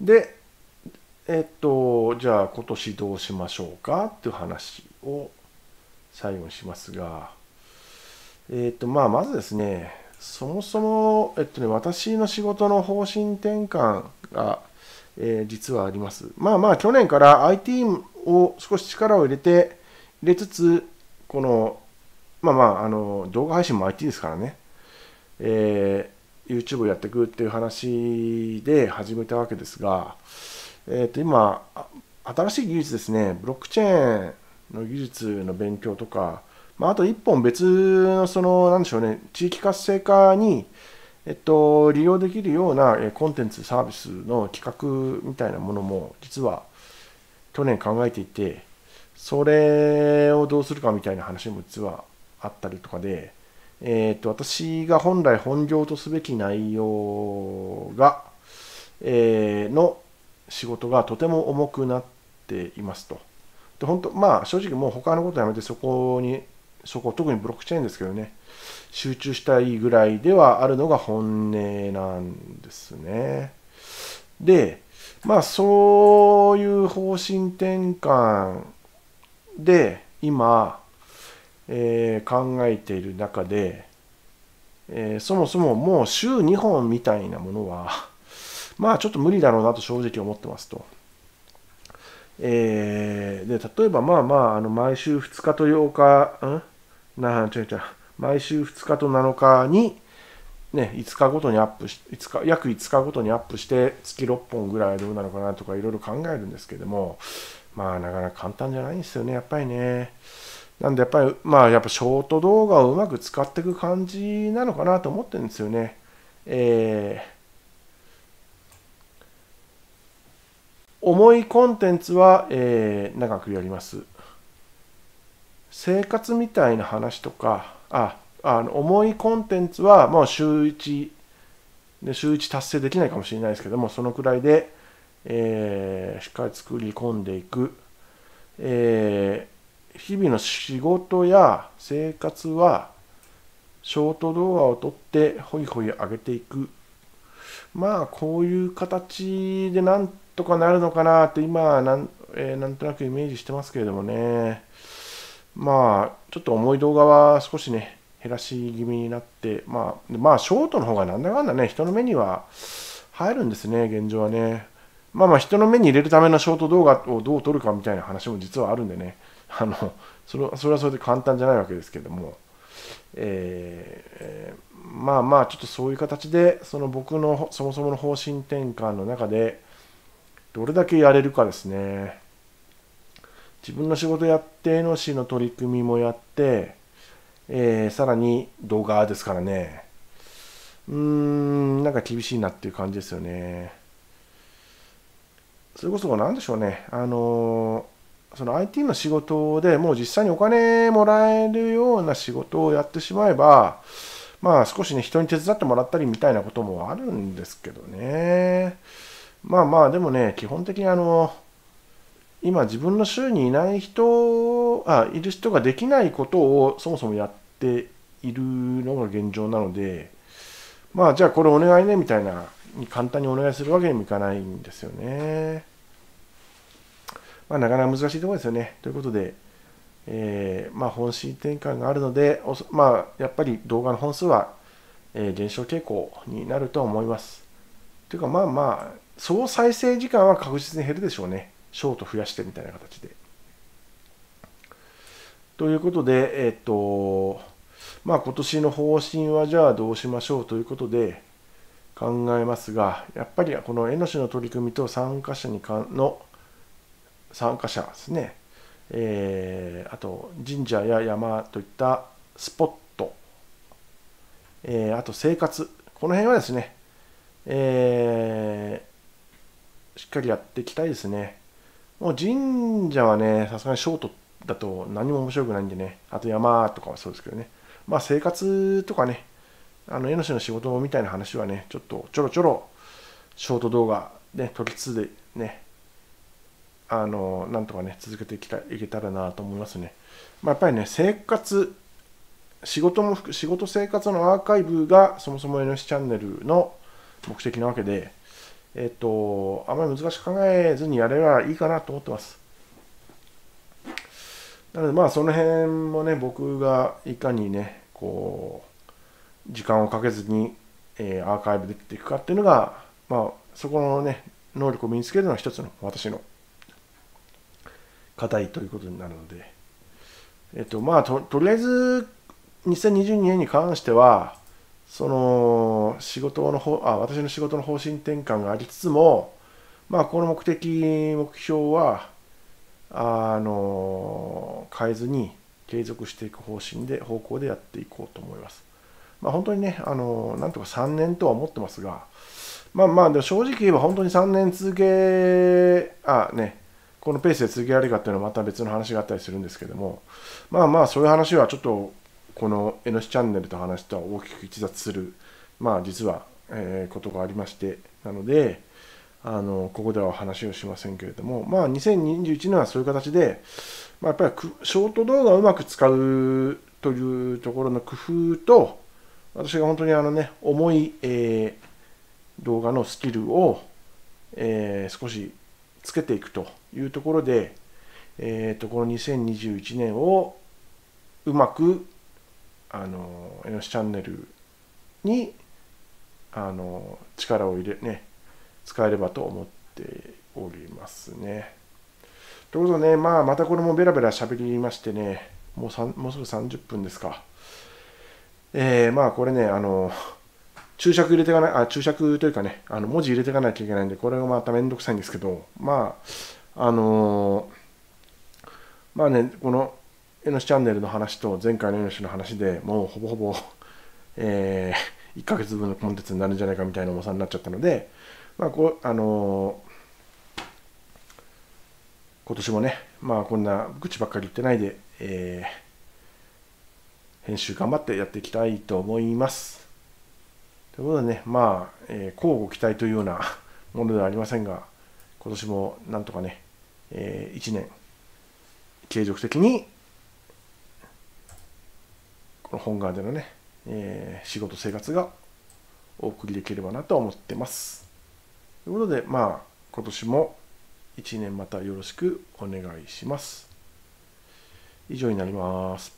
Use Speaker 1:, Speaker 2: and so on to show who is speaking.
Speaker 1: で、えっと、じゃあ今年どうしましょうか？っていう話を最後にしますが、えっと、まあ、まずですね、そもそも、えっとね、私の仕事の方針転換が、えー、実はあります。まあまあ、去年から IT を少し力を入れて、入れつつ、この、まあまあ、あの、動画配信も IT ですからね、えー、YouTube をやっていくっていう話で始めたわけですが、えっ、ー、と、今、新しい技術ですね、ブロックチェーンの技術の勉強とか、まあ、あと一本別の、その、なんでしょうね、地域活性化に、えっと、利用できるようなコンテンツ、サービスの企画みたいなものも、実は去年考えていて、それをどうするかみたいな話も実はあったりとかで、えっと、私が本来本業とすべき内容が、えー、の仕事がとても重くなっていますと。で本当まあ正直もう他のことやめてそこにそこ特にブロックチェーンですけどね集中したいぐらいではあるのが本音なんですね。でまあそういう方針転換で今、えー、考えている中で、えー、そもそももう週2本みたいなものは まあちょっと無理だろうなと正直思ってますと。えー、で例えばまあまああの毎週2日と8日、ん？な違う違う。毎週2日と7日に、ね、5日ごとにアップし5日約5日ごとにアップして月6本ぐらいどうなのかなとかいろいろ考えるんですけどもまあなかなか簡単じゃないんですよねやっぱりね。なんでやっぱりまあやっぱショート動画をうまく使っていく感じなのかなと思ってるんですよねえー重いコンテンツは、えー、長くやります。生活みたいな話とか、あ、あの重いコンテンツはもう週1で、週1達成できないかもしれないですけども、そのくらいで、えー、しっかり作り込んでいく。えー、日々の仕事や生活は、ショート動画を撮ってホイホイ上げていく。まあ、こういう形でなんとかなるのかなって今なん、えー、なんとなくイメージしてますけれどもね。まあ、ちょっと重い動画は少しね、減らし気味になって、まあ、まあ、ショートの方がなんだかんだね、人の目には入るんですね、現状はね。まあまあ、人の目に入れるためのショート動画をどう撮るかみたいな話も実はあるんでね、あの、それそれはそれで簡単じゃないわけですけども、えー、まあまあ、ちょっとそういう形で、その僕のそもそもの方針転換の中で、どれだけやれるかですね。自分の仕事やって江、のしの取り組みもやって、えー、さらに動画ですからね。うーん、なんか厳しいなっていう感じですよね。それこそ何でしょうね。あのその IT の仕事でもう実際にお金もらえるような仕事をやってしまえば、まあ少しね、人に手伝ってもらったりみたいなこともあるんですけどね。まあまあ、でもね、基本的にあの、今自分の周囲にいない人、あ、いる人ができないことをそもそもやっているのが現状なので、まあじゃあこれお願いねみたいな、簡単にお願いするわけにもいかないんですよね。まあなかなか難しいところですよね。ということで、えー、まあ本心転換があるので、まあやっぱり動画の本数は、えー、減少傾向になると思います。というかまあまあ、総再生時間は確実に減るでしょうね。ショート増やしてみたいな形で。ということで、えっ、と、まあ今年の方針はじゃあどうしましょう？ということで考えますが、やっぱりこの縁の市の取り組みと参加者にかの参加者ですね、えー、あと神社や山といったスポット、えー、あと生活、この辺はですね、えしっかりやっていきたいですね。もう神社はね、さすがにショートだと何も面白くないんでね、あと山とかはそうですけどね、まあ生活とかね、あの、江ノ島の仕事みたいな話はね、ちょっとちょろちょろショート動画ね、撮りつつでね、あの、なんとかね、続けていきたいけたらなと思いますね。まあ、やっぱりね、生活、仕事も仕事生活のアーカイブがそもそも NS チャンネルの目的なわけで、えっと、あまり難しく考えずにやればいいかなと思ってます。なのでまあその辺もね、僕がいかにね、こう、時間をかけずに、えー、アーカイブできていくかっていうのが、まあそこのね、能力を身につけるのは一つの私の課題ということになるので、えっとまあととりあえず2022年に関しては、その仕事の方あ私の仕事の方針転換がありつつも、まあ、この目的目標はあの変えずに継続していく方針で方向でやっていこうと思います。まあ、本当にね、あのなんとか3年とは思ってますが、まあまあ、でも正直言えば本当に3年続け、あね、このペースで続けられるかっていうのはまた別の話があったりするんですけども、まあまあ、そういう話はちょっとこの「えのしチャンネル」と話とは大きく逸脱する、まあ、実は、えー、ことがありましてなのであのここでは話をしませんけれども、まあ、2021年はそういう形で、まあ、やっぱりショート動画をうまく使うというところの工夫と私が本当にあのね重い、えー、動画のスキルを、えー、少しつけていくというところで、えー、とこの2021年をうまくあの、えのしチャンネルに、あの、力を入れ、ね、使えればと思っておりますね。ということでね、まあ、またこれもベラベラ喋りましてね、もうもうすぐ30分ですか。えー、まあ、これね、あの、注釈入れていかない、あ、注釈というかね、あの文字入れていかなきゃいけないんで、これがまためんどくさいんですけど、まあ、あのまあね、このえのしチャンネルの話と前回のえのしの話でもうほぼほぼ、えー、1ヶ月分のコンテンツになるんじゃないかみたいな重さになっちゃったので、まあこうあのー、今年もね、まあこんな愚痴ばっかり言ってないで、えー、編集頑張ってやっていきたいと思います。ということでね、まあ、えー、交互期待というような ものではありませんが、今年もなんとかね、えー、1年継続的にこの本側でのね、えー、仕事生活がお送りできればなと思ってます。ということで、まあ、今年も1年またよろしくお願いします。以上になります。